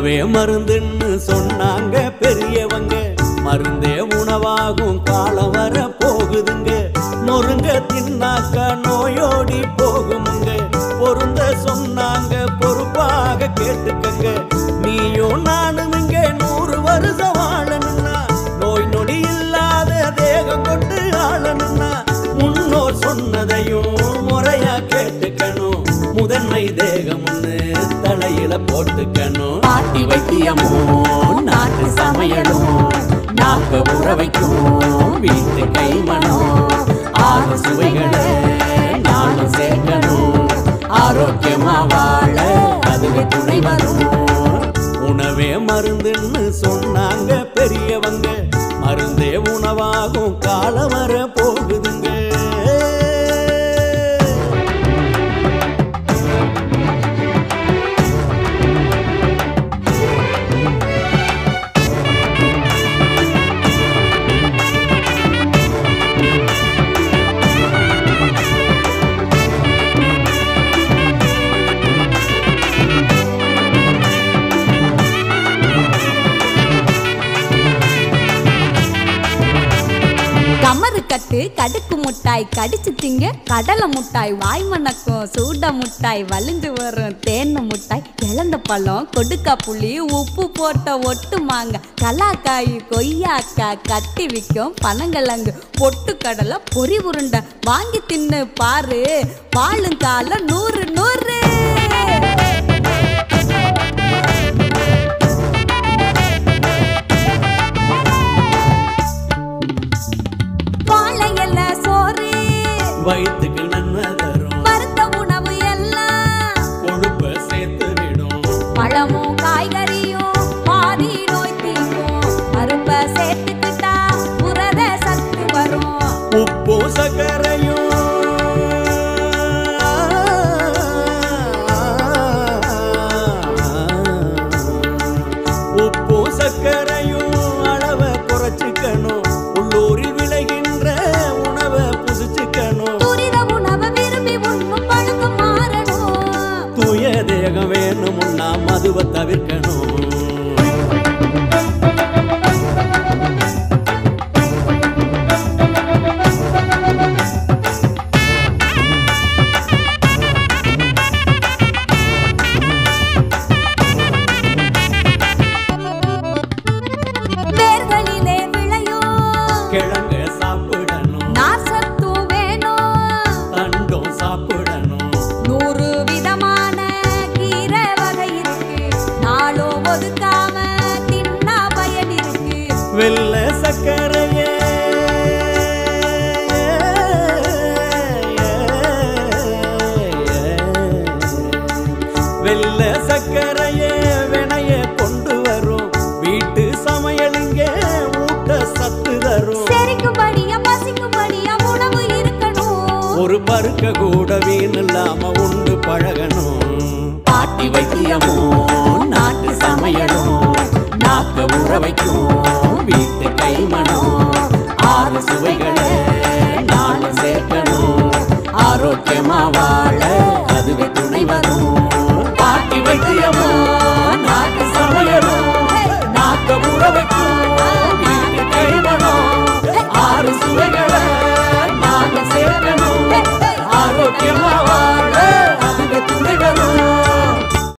உணவே மருந்துன்னு சொன்னாங்க பெரியவங்க. மருந்தே உணவாகும் காலம் வர போகுதுங்க. நொறுங்க தின்னாக்க நோயோடி போகுமுங்க. பொருந்த சொன்னாங்க பொறுப்பாக கேட்டுக்கங்க. நீயும் நானும் இங்கே நூறு வருஷம் வாழணும்னா. நோய் நொடி இல்லாத தேகம் கொண்டு ஆளணும்னா. முன்னோர் சொன்னதையும் முறையா கேட்டுக்கணும். முதன்மை தேகம் போட்டுக்கணும். நாட்டி வைத்தியமும் நாட்டு சமையலும் நாக்க உற வைக்கும். வீட்டு கைமணம் ஆறு சுவைகளை நானும் சேர்க்கணும். ஆரோக்கியமா வாழ அதுவே துணை வரும். உணவே மருந்துன்னு சொன்னாங்க பெரியவங்க. மருந்தே உணவாகும் காலம் வர கமரு கட்டு கடுக்கு முட்டாய் கடிச்சு திங்க கடலை முட்டாய் வாய் மணக்கும் சூட முட்டாய் வலிந்து வரும் தேன் முட்டாய் இழந்த பழம் கொடுக்கா புளி உப்பு போட்ட ஒட்டு மாங்க கலாக்காய் கொய்யாக்காய் கட்டி விற்கும் பனங்கிழங்கு பொட்டு கடலை பொறி உருண்டை வாங்கி தின்னு பாரு பாலுங்கால நூறு நூறு வயிற்றுக்கு நன்மை தரும். வறுத்த உணவு எல்லாம் கொழுப்பை சேர்த்து விடும். பழமும் காய்கறியும் பாதி நோய் தீர்க்கும். பருப்பை சேர்த்துக்கிட்டா புரத சத்து வரும். உப்பு சர்க்கரையும் தவிர்க்கணும் வெள்ள சக்கரையே. வெள்ள சக்கரையே வினைய கொண்டு வரும். வீட்டு சமையலுங்க ஊட்ட சத்து தரும். ஒரு பருக்க கூட வீண் இல்லாம உண்டு பழகணும். பாட்டி வைத்தியமும் நாட்டு சமையலும் நாக்க உற வைக்கும். கைமணம். ஆறு சுவைகளை நாலு சேர்க்கணும் ஆரோக்கியமா வாழ அதுவே துணை வரும். பாட்டி வைத்தியமோ நாட்டு சமையலோ நாட்டு உறவைக்கும் ஆறு சுவை